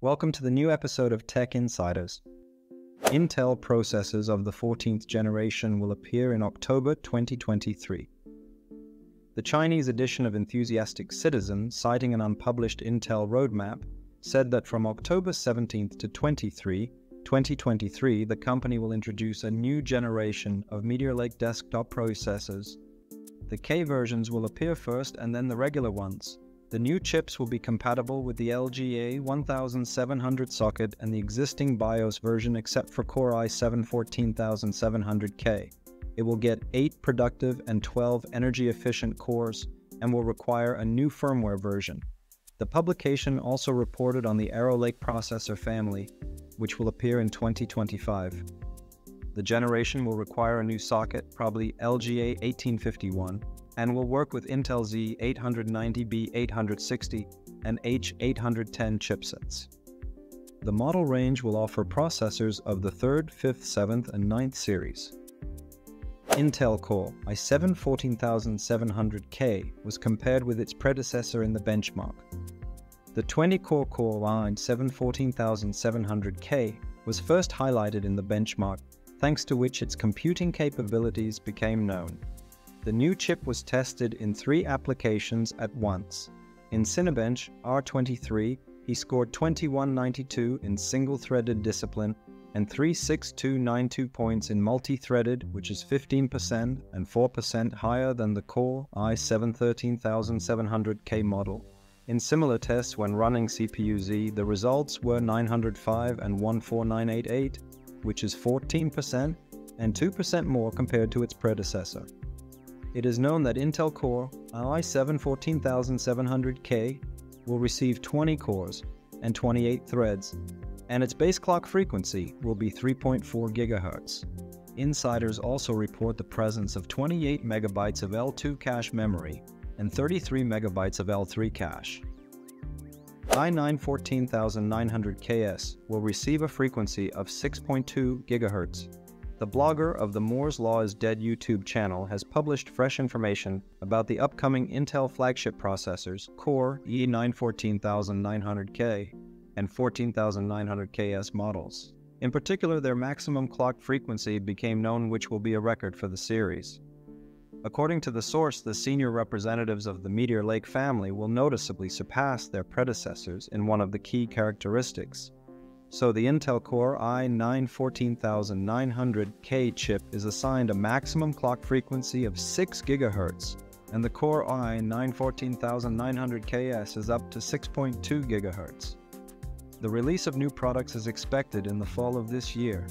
Welcome to the new episode of Tech Insiders. Intel processors of the 14th generation will appear in October 2023. The Chinese edition of Enthusiastic Citizen, citing an unpublished Intel roadmap, said that from October 17th to 23, 2023, the company will introduce a new generation of Meteor Lake desktop processors. The K versions will appear first and then the regular ones. The new chips will be compatible with the LGA 1700 socket and the existing BIOS version except for Core i7 14700K. It will get 8 productive and 12 energy efficient cores and will require a new firmware version. The publication also reported on the Arrow Lake processor family, which will appear in 2025. The generation will require a new socket, probably LGA 1851, and will work with Intel Z890B860 and H810 chipsets. The model range will offer processors of the 3rd, 5th, 7th, and 9th series. Intel Core i7 14700K was compared with its predecessor in the benchmark, the 20-core Core i7 14700K was first highlighted in the benchmark, thanks to which its computing capabilities became known. The new chip was tested in three applications at once. In Cinebench R23, he scored 2192 in single-threaded discipline and 36292 points in multi-threaded, which is 15% and 4% higher than the Core i7 13700K model. In similar tests when running CPU-Z, the results were 905 and 14988, which is 14% and 2% more compared to its predecessor. It is known that Intel Core i7 14700K will receive 20 cores and 28 threads, and its base clock frequency will be 3.4 GHz. Insiders also report the presence of 28 megabytes of L2 cache memory and 33 megabytes of L3 cache. I9 14900KS will receive a frequency of 6.2 GHz. The blogger of the Moore's Law is Dead YouTube channel has published fresh information about the upcoming Intel flagship processors Core i9 14900K and 14900KS models. In particular, their maximum clock frequency became known which will be a record for the series. According to the source, the senior representatives of the Meteor Lake family will noticeably surpass their predecessors in one of the key characteristics. So the Intel Core i9 14900K chip is assigned a maximum clock frequency of 6 GHz, and the Core i9 14900KS is up to 6.2 GHz. The release of new products is expected in the fall of this year,